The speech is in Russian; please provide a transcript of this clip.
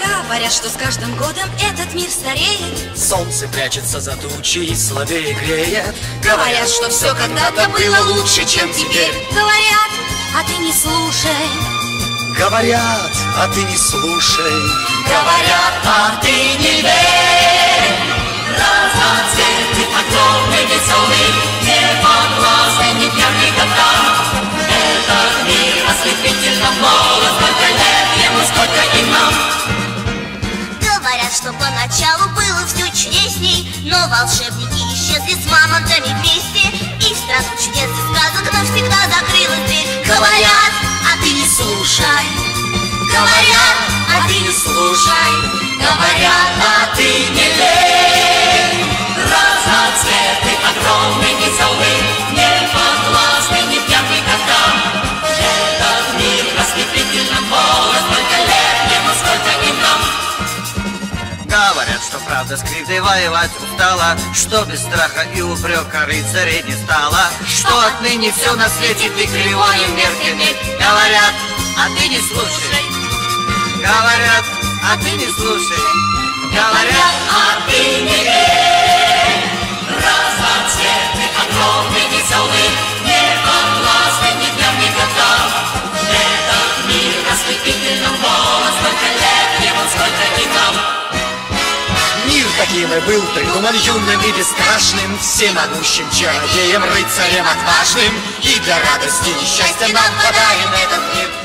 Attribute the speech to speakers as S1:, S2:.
S1: Говорят, что с каждым годом этот мир стареет.
S2: Солнце прячется за тучи и слабее греет.
S1: Говорят, что все когда-то было лучше, чем теперь. Говорят, а ты не слушай.
S2: Говорят, а ты не слушай.
S1: Говорят, а ты не верь
S3: поначалу было все чудесней Но волшебники исчезли с мамонтами вместе. И в страну чудес и сказок навсегда закрылась дверь. Говорят, а ты не слушай Говорят, а ты не слушай
S1: Говорят,
S2: правда с кривдой воевать устала Что без страха и упрека рыцарей не стало. Что отныне все на свете ты кривой и мерками Говорят, а ты не слушай. Говорят, а ты не слушай. Говорят,
S1: а ты не верь И
S2: был, придуман юным и бесстрашным Всемогущим чародеем, рыцарем отважным. И для радости и счастья нам подарен этот мир